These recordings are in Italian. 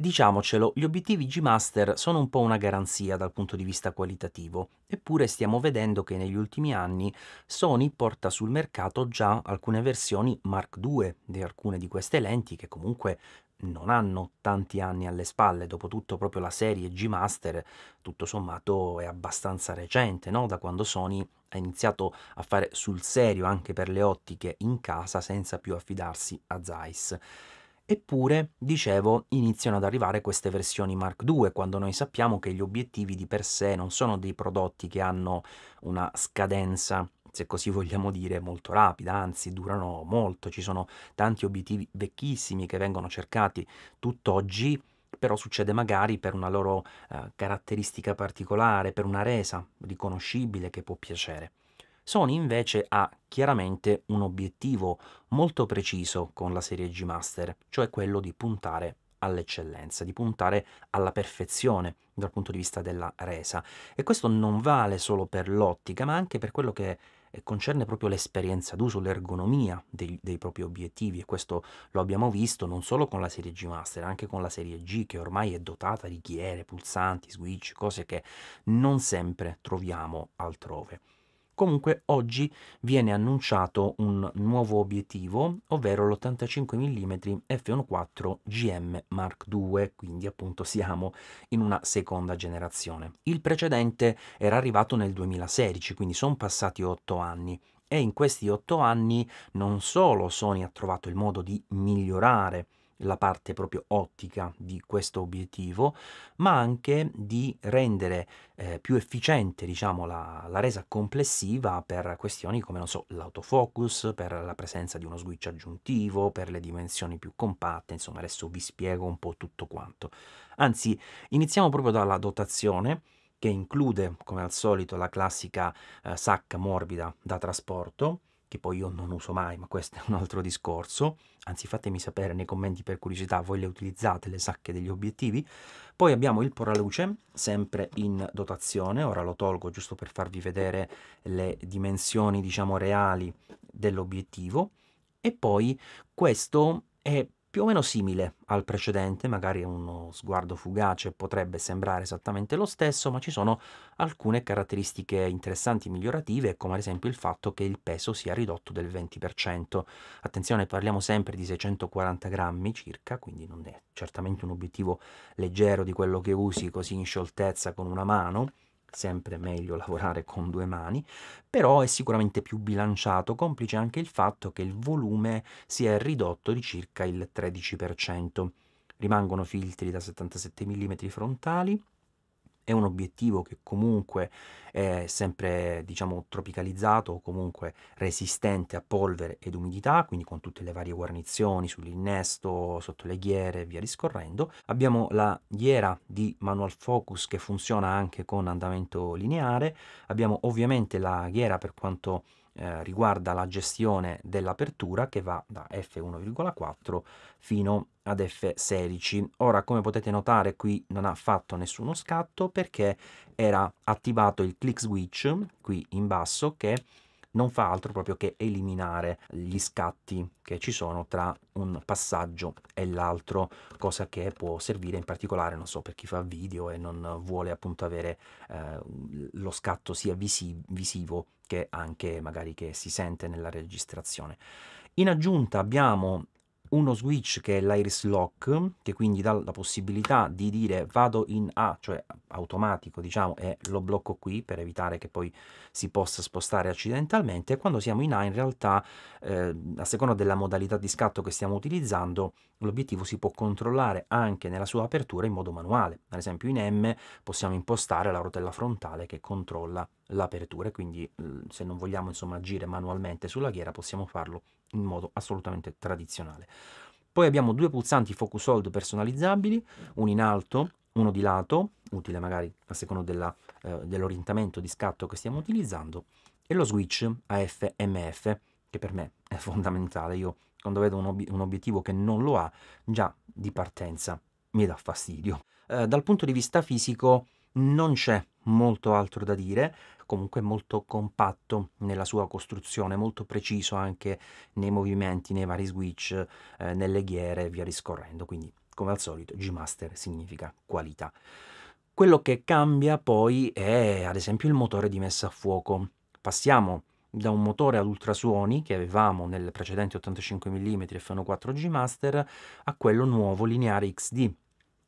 Diciamocelo, gli obiettivi G-Master sono un po' una garanzia dal punto di vista qualitativo, eppure stiamo vedendo che negli ultimi anni Sony porta sul mercato già alcune versioni Mark II di alcune di queste lenti che comunque non hanno tanti anni alle spalle, dopotutto proprio la serie G-Master tutto sommato è abbastanza recente, no? da quando Sony ha iniziato a fare sul serio anche per le ottiche in casa senza più affidarsi a Zeiss. Eppure, dicevo, iniziano ad arrivare queste versioni Mark II, quando noi sappiamo che gli obiettivi di per sé non sono dei prodotti che hanno una scadenza, se così vogliamo dire, molto rapida, anzi durano molto, ci sono tanti obiettivi vecchissimi che vengono cercati tutt'oggi, però succede magari per una loro eh, caratteristica particolare, per una resa riconoscibile che può piacere. Sony invece ha chiaramente un obiettivo molto preciso con la serie G Master, cioè quello di puntare all'eccellenza, di puntare alla perfezione dal punto di vista della resa. E questo non vale solo per l'ottica, ma anche per quello che concerne proprio l'esperienza d'uso, l'ergonomia dei, dei, propri obiettivi e questo lo abbiamo visto non solo con la serie G Master, anche con la serie G che ormai è dotata di ghiere, pulsanti, switch, cose che non sempre troviamo altrove. Comunque oggi viene annunciato un nuovo obiettivo, ovvero l'85 mm f1.4 GM Mark II, quindi appunto siamo in una seconda generazione. Il precedente era arrivato nel 2016, quindi sono passati otto anni e in questi otto anni non solo Sony ha trovato il modo di migliorare la parte proprio ottica di questo obiettivo, ma anche di rendere eh, più efficiente diciamo, la, la, resa complessiva per questioni come so, l'autofocus, per la presenza di uno switch aggiuntivo, per le dimensioni più compatte, insomma adesso vi spiego un po' tutto quanto. Anzi, iniziamo proprio dalla dotazione che include come al solito la classica eh, sacca morbida da trasporto, che poi io non uso mai, ma questo è un altro discorso, anzi fatemi sapere nei commenti per curiosità, voi le utilizzate le sacche degli obiettivi. Poi abbiamo il porraluce, sempre in dotazione, ora lo tolgo giusto per farvi vedere le dimensioni diciamo reali dell'obiettivo, e poi questo è più o meno simile al precedente, magari uno sguardo fugace potrebbe sembrare esattamente lo stesso, ma ci sono alcune caratteristiche interessanti migliorative, come ad esempio il fatto che il peso sia ridotto del 20%. Attenzione, parliamo sempre di 640 grammi circa, quindi non è certamente un obiettivo leggero di quello che usi così in scioltezza con una mano, sempre meglio lavorare con due mani, però è sicuramente più bilanciato, complice anche il fatto che il volume si è ridotto di circa il 13%. Rimangono filtri da 77 mm frontali, è un obiettivo che comunque è sempre diciamo tropicalizzato o comunque resistente a polvere ed umidità, quindi con tutte le varie guarnizioni sull'innesto, sotto le ghiere e via discorrendo. Abbiamo la ghiera di manual focus che funziona anche con andamento lineare, abbiamo ovviamente la ghiera per quanto eh, riguarda la gestione dell'apertura che va da F1,4 fino ad F16. Ora come potete notare qui non ha fatto nessuno scatto perché era attivato il click switch qui in basso che non fa altro proprio che eliminare gli scatti che ci sono tra un passaggio e l'altro, cosa che può servire in particolare, non so, per chi fa video e non vuole appunto avere eh, lo scatto sia visi visivo che anche magari che si sente nella registrazione. In aggiunta abbiamo uno switch che è l'iris lock, che quindi dà la possibilità di dire vado in A, cioè automatico diciamo, e lo blocco qui per evitare che poi si possa spostare accidentalmente. E quando siamo in A in realtà, eh, a seconda della modalità di scatto che stiamo utilizzando, l'obiettivo si può controllare anche nella sua apertura in modo manuale. Ad esempio in M possiamo impostare la rotella frontale che controlla l'apertura quindi se non vogliamo insomma agire manualmente sulla ghiera possiamo farlo in modo assolutamente tradizionale. Poi abbiamo due pulsanti focus hold personalizzabili, uno in alto, uno di lato, utile magari a seconda eh, dell'orientamento di scatto che stiamo utilizzando, e lo switch AF-MF, che per me è fondamentale. Io quando vedo un, ob un obiettivo che non lo ha, già di partenza mi dà fastidio. Eh, dal punto di vista fisico non c'è molto altro da dire, comunque molto compatto nella sua costruzione, molto preciso anche nei movimenti, nei vari switch, eh, nelle ghiere e via discorrendo, quindi come al solito G-Master significa qualità. Quello che cambia poi è ad esempio il motore di messa a fuoco. Passiamo da un motore ad ultrasuoni che avevamo nel precedente 85 mm F1.4 G-Master a quello nuovo lineare XD.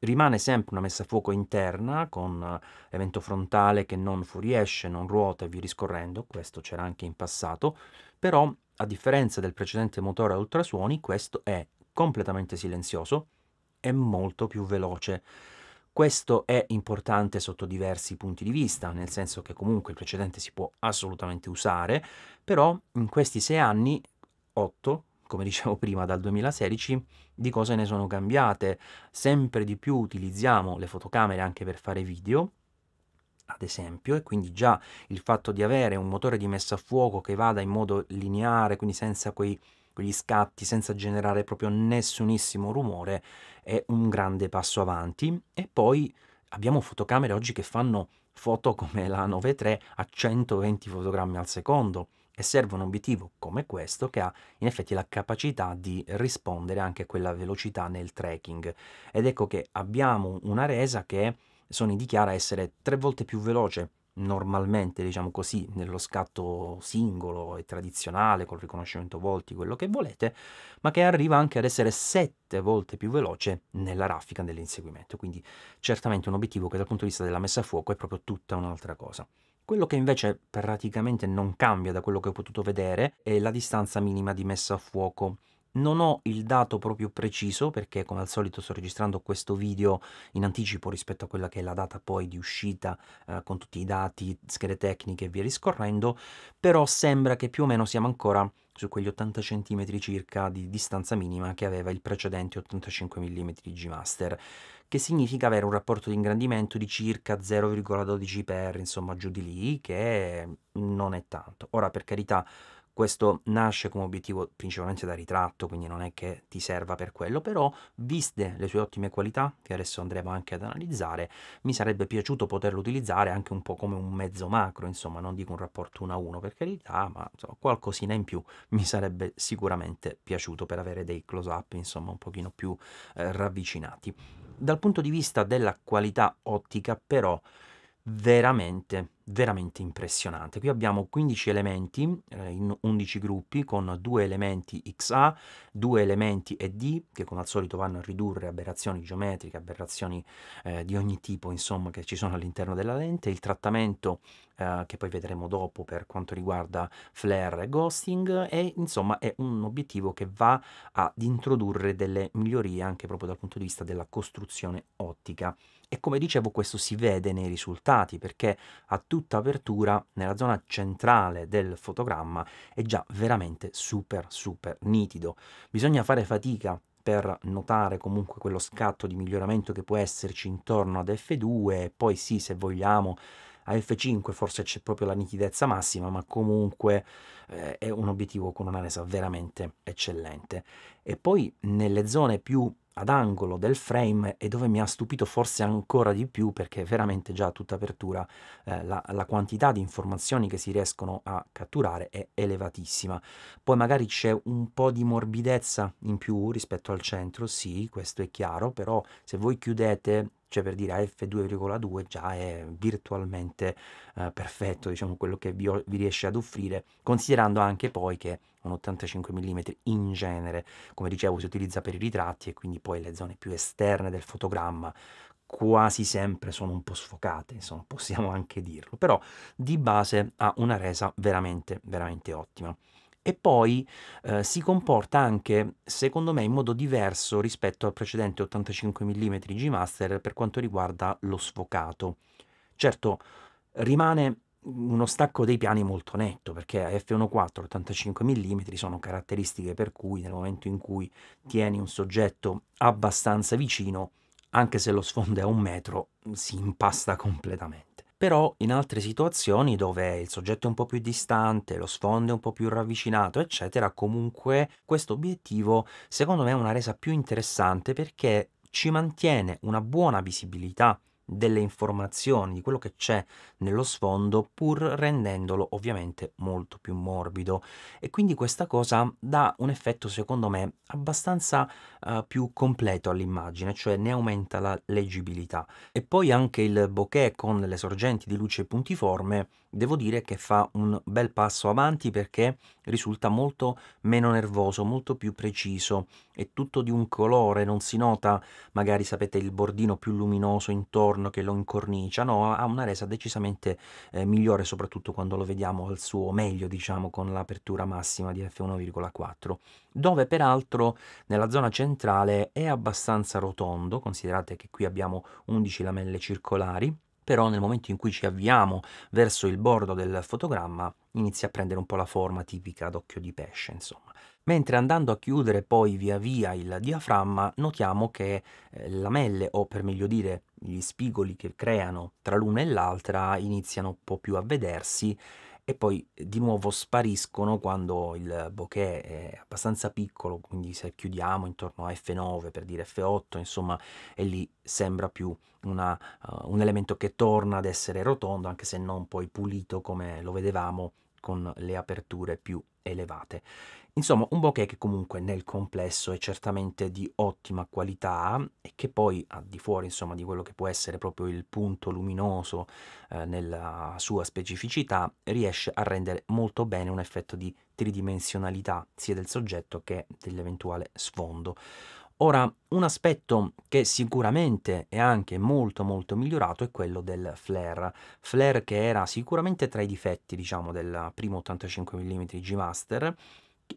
Rimane sempre una messa a fuoco interna con evento frontale che non fuoriesce, non ruota e via discorrendo, questo c'era anche in passato, però a differenza del precedente motore a ultrasuoni questo è completamente silenzioso e molto più veloce. Questo è importante sotto diversi punti di vista, nel senso che comunque il precedente si può assolutamente usare, però in questi sei anni, 8, come dicevo prima dal 2016, di cose ne sono cambiate. Sempre di più utilizziamo le fotocamere anche per fare video, ad esempio, e quindi già il fatto di avere un motore di messa a fuoco che vada in modo lineare, quindi senza quei quegli scatti senza generare proprio nessunissimo rumore è un grande passo avanti e poi abbiamo fotocamere oggi che fanno foto come la 9.3 a 120 fotogrammi al secondo e serve un obiettivo come questo che ha in effetti la capacità di rispondere anche a quella velocità nel tracking ed ecco che abbiamo una resa che Sony dichiara essere tre volte più veloce normalmente, diciamo così, nello scatto singolo e tradizionale, col riconoscimento volti, quello che volete, ma che arriva anche ad essere sette volte più veloce nella raffica dell'inseguimento. Quindi certamente un obiettivo che dal punto di vista della messa a fuoco è proprio tutta un'altra cosa. Quello che invece praticamente non cambia da quello che ho potuto vedere è la distanza minima di messa a fuoco. Non ho il dato proprio preciso perché come al solito sto registrando questo video in anticipo rispetto a quella che è la data poi di uscita eh, con tutti i dati, schede tecniche e via discorrendo, però sembra che più o meno siamo ancora su quegli 80 cm circa di distanza minima che aveva il precedente 85 mm di G-Master, che significa avere un rapporto di ingrandimento di circa 0,12 per, insomma giù di lì, che non è tanto. Ora per carità questo nasce come obiettivo principalmente da ritratto, quindi non è che ti serva per quello, però viste le sue ottime qualità, che adesso andremo anche ad analizzare, mi sarebbe piaciuto poterlo utilizzare anche un po' come un mezzo macro, insomma, non dico un rapporto 1 a 1 per carità, ma insomma, qualcosina in più mi sarebbe sicuramente piaciuto per avere dei close-up, insomma, un pochino più eh, ravvicinati. Dal punto di vista della qualità ottica, però, veramente veramente impressionante. Qui abbiamo 15 elementi eh, in 11 gruppi con due elementi XA, due elementi ED che come al solito vanno a ridurre aberrazioni geometriche, aberrazioni eh, di ogni tipo insomma che ci sono all'interno della lente, il trattamento eh, che poi vedremo dopo per quanto riguarda flare e ghosting e insomma è un obiettivo che va ad introdurre delle migliorie anche proprio dal punto di vista della costruzione ottica e come dicevo questo si vede nei risultati perché a tutta apertura nella zona centrale del fotogramma è già veramente super super nitido. Bisogna fare fatica per notare comunque quello scatto di miglioramento che può esserci intorno ad F2 e poi sì se vogliamo a F5 forse c'è proprio la nitidezza massima ma comunque eh, è un obiettivo con una resa veramente eccellente e poi nelle zone più ad angolo del frame e dove mi ha stupito forse ancora di più perché veramente già a tutta apertura eh, la, la, quantità di informazioni che si riescono a catturare è elevatissima. Poi magari c'è un po' di morbidezza in più rispetto al centro, sì, questo è chiaro, però se voi chiudete cioè per dire a f2,2 già è virtualmente eh, perfetto, diciamo quello che vi, vi, riesce ad offrire, considerando anche poi che un 85 mm in genere, come dicevo, si utilizza per i ritratti e quindi poi le zone più esterne del fotogramma quasi sempre sono un po' sfocate, insomma, possiamo anche dirlo, però di base ha una resa veramente, veramente ottima e poi eh, si comporta anche, secondo me, in modo diverso rispetto al precedente 85 mm G Master per quanto riguarda lo sfocato. Certo, rimane uno stacco dei piani molto netto perché a F1.4 85 mm sono caratteristiche per cui nel momento in cui tieni un soggetto abbastanza vicino anche se lo sfondo è a un metro si impasta completamente però in altre situazioni dove il soggetto è un po' più distante, lo sfondo è un po' più ravvicinato, eccetera, comunque questo obiettivo secondo me è una resa più interessante perché ci mantiene una buona visibilità delle informazioni, di quello che c'è nello sfondo, pur rendendolo ovviamente molto più morbido. E quindi questa cosa dà un effetto, secondo me, abbastanza uh, più completo all'immagine, cioè ne aumenta la leggibilità. E poi anche il bokeh con le sorgenti di luce puntiforme devo dire che fa un bel passo avanti perché risulta molto meno nervoso, molto più preciso, è tutto di un colore, non si nota? Magari sapete il bordino più luminoso intorno che lo incornicia, no, ha una resa decisamente eh, migliore soprattutto quando lo vediamo al suo meglio, diciamo, con l'apertura massima di f1,4, dove peraltro nella zona centrale è abbastanza rotondo, considerate che qui abbiamo 11 lamelle circolari, però nel momento in cui ci avviamo verso il bordo del fotogramma inizia a prendere un po' la forma tipica d'occhio di pesce, insomma. Mentre andando a chiudere poi via via il diaframma notiamo che eh, lamelle, o per meglio dire gli spigoli che creano tra l'una e l'altra, iniziano un po' più a vedersi e poi di nuovo spariscono quando il bokeh è abbastanza piccolo, quindi se chiudiamo intorno a F9 per dire F8, insomma, e lì sembra più una, uh, un elemento che torna ad essere rotondo, anche se non poi pulito come lo vedevamo con le aperture più elevate. Insomma, un bokeh che comunque nel complesso è certamente di ottima qualità e che poi al di fuori insomma, di quello che può essere proprio il punto luminoso eh, nella sua specificità, riesce a rendere molto bene un effetto di tridimensionalità sia del soggetto che dell'eventuale sfondo. Ora, un aspetto che sicuramente è anche molto molto migliorato è quello del flare. Flare che era sicuramente tra i difetti, diciamo, del primo 85 mm G Master,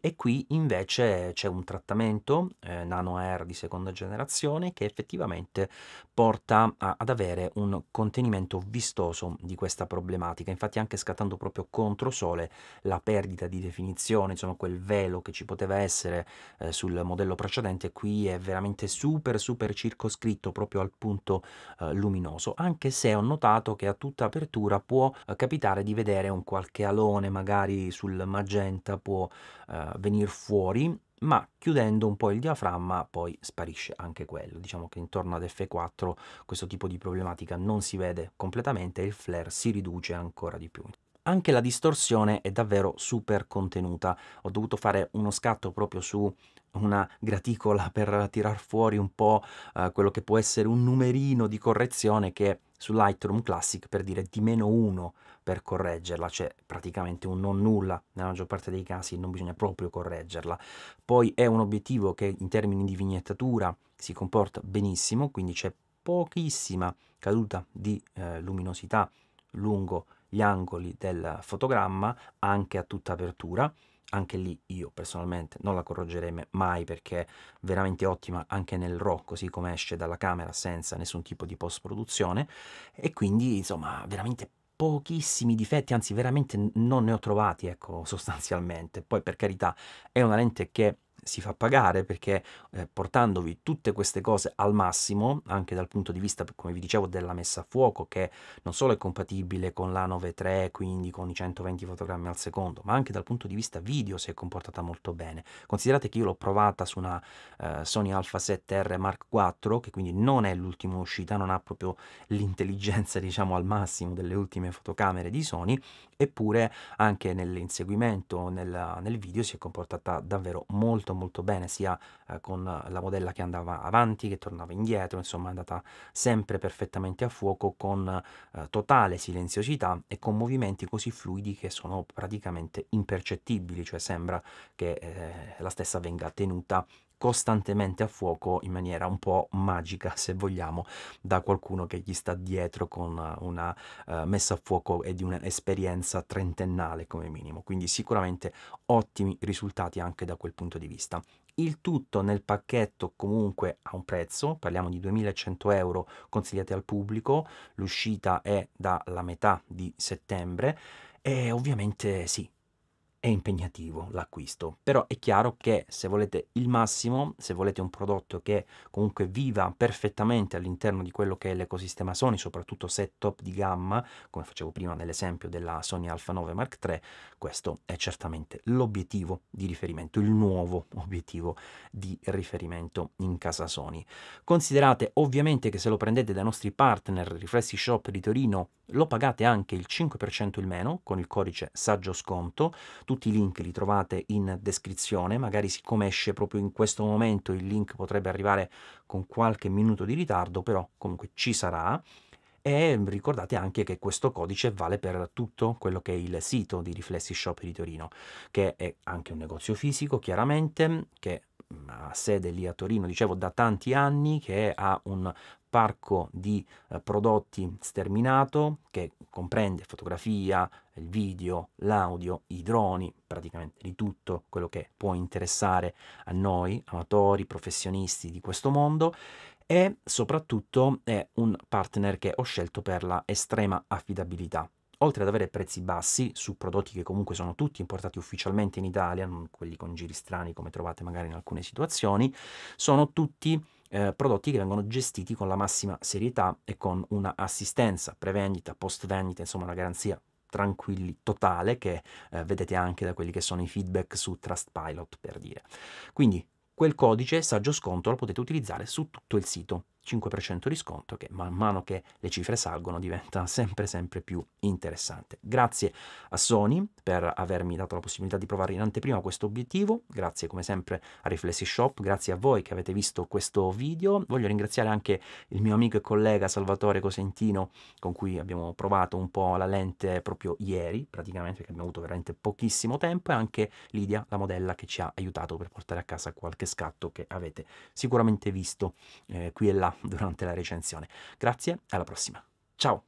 e qui invece c'è un trattamento eh, Nano Air di seconda generazione che effettivamente porta a, ad avere un contenimento vistoso di questa problematica, infatti anche scattando proprio contro sole la perdita di definizione, insomma quel velo che ci poteva essere eh, sul modello precedente qui è veramente super super circoscritto proprio al punto eh, luminoso, anche se ho notato che a tutta apertura può eh, capitare di vedere un qualche alone magari sul magenta, può eh, venire fuori, ma chiudendo un po' il diaframma poi sparisce anche quello. Diciamo che intorno ad F4 questo tipo di problematica non si vede completamente e il flare si riduce ancora di più. Anche la distorsione è davvero super contenuta. Ho dovuto fare uno scatto proprio su una graticola per tirar fuori un po' uh, quello che può essere un numerino di correzione che su Lightroom Classic per dire di meno 1 per correggerla, cioè praticamente un non nulla, nella maggior parte dei casi non bisogna proprio correggerla. Poi è un obiettivo che in termini di vignettatura si comporta benissimo, quindi c'è pochissima caduta di eh, luminosità lungo gli angoli del fotogramma, anche a tutta apertura, anche lì io personalmente non la correggerei mai perché è veramente ottima anche nel RAW così come esce dalla camera senza nessun tipo di post produzione e quindi insomma veramente pochissimi difetti, anzi veramente non ne ho trovati, ecco, sostanzialmente. Poi per carità è una lente che si fa pagare perché eh, portandovi tutte queste cose al massimo, anche dal punto di vista, come vi dicevo, della messa a fuoco, che non solo è compatibile con la 9.3, quindi con i 120 fotogrammi al secondo, ma anche dal punto di vista video si è comportata molto bene. Considerate che io l'ho provata su una eh, Sony Alpha 7R Mark IV, che quindi non è l'ultima uscita, non ha proprio l'intelligenza, diciamo, al massimo delle ultime fotocamere di Sony, eppure anche nell'inseguimento, nel, nel video si è comportata davvero molto molto bene sia eh, con la modella che andava avanti che tornava indietro, insomma è andata sempre perfettamente a fuoco con eh, totale silenziosità e con movimenti così fluidi che sono praticamente impercettibili, cioè sembra che eh, la stessa venga tenuta costantemente a fuoco in maniera un po' magica, se vogliamo, da qualcuno che gli sta dietro con una uh, messa a fuoco e di un'esperienza trentennale come minimo. Quindi sicuramente ottimi risultati anche da quel punto di vista. Il tutto nel pacchetto comunque a un prezzo, parliamo di 2100 euro consigliati al pubblico, l'uscita è dalla metà di settembre e ovviamente sì, è impegnativo l'acquisto, però è chiaro che se volete il massimo, se volete un prodotto che comunque viva perfettamente all'interno di quello che è l'ecosistema Sony, soprattutto set top di gamma, come facevo prima nell'esempio della Sony Alpha 9 Mark III, questo è certamente l'obiettivo di riferimento, il nuovo obiettivo di riferimento in casa Sony. Considerate ovviamente che se lo prendete dai nostri partner Riflessi Shop di Torino lo pagate anche il 5% in meno con il codice saggio sconto, tutti i link li trovate in descrizione, magari siccome esce proprio in questo momento il link potrebbe arrivare con qualche minuto di ritardo, però comunque ci sarà. E ricordate anche che questo codice vale per tutto quello che è il sito di Riflessi Shop di Torino, che è anche un negozio fisico, chiaramente, che ha sede lì a Torino, dicevo, da tanti anni, che ha un parco di eh, prodotti sterminato che comprende fotografia, il video, l'audio, i droni, praticamente di tutto quello che può interessare a noi, amatori, professionisti di questo mondo e soprattutto è un partner che ho scelto per la estrema affidabilità oltre ad avere prezzi bassi su prodotti che comunque sono tutti importati ufficialmente in Italia, non quelli con giri strani come trovate magari in alcune situazioni, sono tutti eh, prodotti che vengono gestiti con la massima serietà e con una assistenza prevendita, post vendita, insomma una garanzia tranquilli totale che eh, vedete anche da quelli che sono i feedback su Trustpilot per dire. Quindi quel codice saggio sconto lo potete utilizzare su tutto il sito 5% di sconto che man mano che le cifre salgono diventa sempre sempre più interessante. Grazie a Sony per avermi dato la possibilità di provare in anteprima questo obiettivo, grazie come sempre a Riflessi Shop, grazie a voi che avete visto questo video, voglio ringraziare anche il mio amico e collega Salvatore Cosentino con cui abbiamo provato un po' la lente proprio ieri praticamente perché abbiamo avuto veramente pochissimo tempo e anche Lidia la modella che ci ha aiutato per portare a casa qualche scatto che avete sicuramente visto eh, qui e là durante la recensione. Grazie, alla prossima. Ciao!